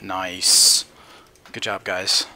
Nice. Good job, guys.